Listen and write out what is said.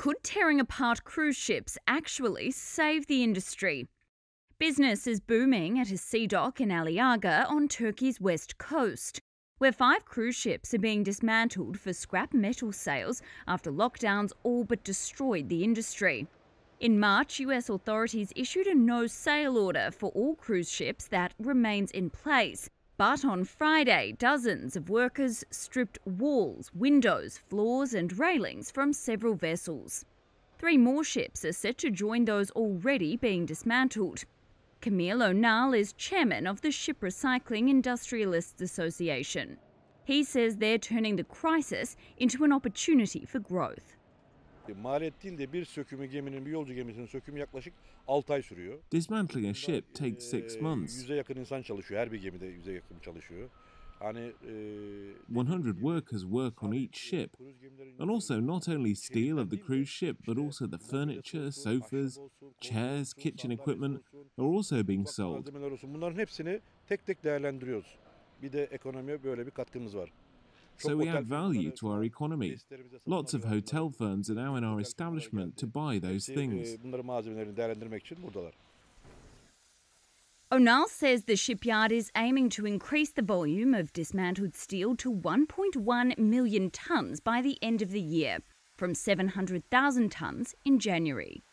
Could tearing apart cruise ships actually save the industry? Business is booming at a sea dock in Aliaga on Turkey's west coast, where five cruise ships are being dismantled for scrap metal sales after lockdowns all but destroyed the industry. In March, US authorities issued a no sail order for all cruise ships that remains in place. But on Friday, dozens of workers stripped walls, windows, floors, and railings from several vessels. Three more ships are set to join those already being dismantled. Kamil Önal is chairman of the Ship Recycling Industrialists Association. He says they're turning the crisis into an opportunity for growth. Dismantling a ship takes six months. Yüze yakın insan çalışıyor. Her bir gemide yüze yakın çalışıyor. Hani eee, 100 workers work on each ship. And also, not only steel of the cruise ship, but also the furniture, sofas, chairs, kitchen equipment are also being sold. Bunların hepsini tek tek değerlendiriyoruz. Bir de ekonomiye böyle bir katkımız var. So we add value to our economy. Lots of hotel firms are now in our establishment to buy those things. Önal says the shipyard is aiming to increase the volume of dismantled steel to 1.1 million tonnes by the end of the year, from 700,000 tonnes in January.